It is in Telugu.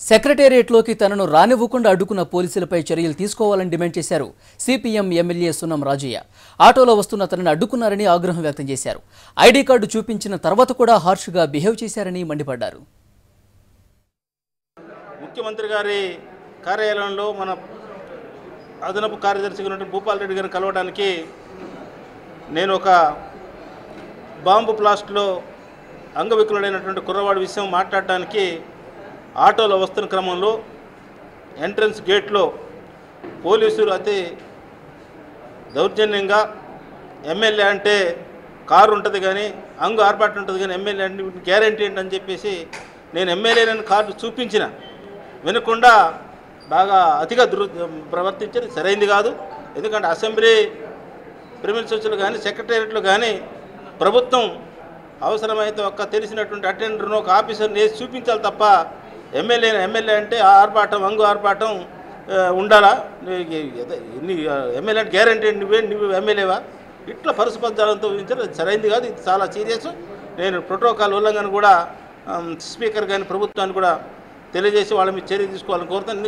సెక్రటేరియట్లోకి తనను రానివ్వకుండా అడ్డుకున్న పోలీసులపై చర్యలు తీసుకోవాలని డిమాండ్ చేశారు సిపిఎం ఎమ్మెల్యే సున్నం రాజయ్య. ఆటోలో వస్తున్న తనను అడ్డుకున్నారని ఆగ్రహం వ్యక్తం చేశారు. ఐడి కార్డు చూపించిన తర్వాత కూడా హార్ష్గా బిహేవ్ చేశారని మండిపడ్డారు. ముఖ్యమంత్రి గారి కార్యాలయంలో మన అదనపు కార్యదర్శిగా ఉన్నటువంటి భూపాల్ రెడ్డి గారిని కలవడానికి నేను ఒక బాంబు ప్లాస్ట్లో అంగవికలుడైనటువంటి కుర్రవాడి విషయం మాట్లాడటానికి ఆటోలో వస్తున్న క్రమంలో ఎంట్రన్స్ గేట్లో పోలీసులు అతి దౌర్జన్యంగా ఎమ్మెల్యే అంటే కారు ఉంటుంది కానీ అంగు ఆర్పాటు ఉంటుంది కానీ ఎమ్మెల్యే అంటే గ్యారంటీ ఏంటని చెప్పేసి నేను ఎమ్మెల్యేనని కార్డు చూపించిన. వినకుండా బాగా అతిగా దృ ప్రవర్తించేది సరైంది కాదు. ఎందుకంటే అసెంబ్లీ ప్రిమిసెస్లు కానీ సెక్రటేరియట్లు కానీ ప్రభుత్వం అవసరమైతే ఒక్క తెలిసినటువంటి అటెండర్ను ఒక ఆఫీసర్ని వేసి చూపించాలి తప్ప ఎమ్మెల్యే ఎమ్మెల్యే అంటే ఆ ఆర్పాటం అంగు ఆర్పాటం ఉండాలా? ఎన్ని నీ ఎమ్మెల్యే అంటే గ్యారంటీ నువ్వే నువ్వు ఎమ్మెల్యేవా? ఇట్లా పరస్పరాలతో విధించారు సరైంది కాదు ఇది చాలా సీరియస్ నేను ప్రోటోకాల్ ఉల్లంఘన కూడా స్పీకర్ కానీ ప్రభుత్వాన్ని కూడా తెలియజేసి వాళ్ళ మీద చర్య తీసుకోవాలని కోరుతాను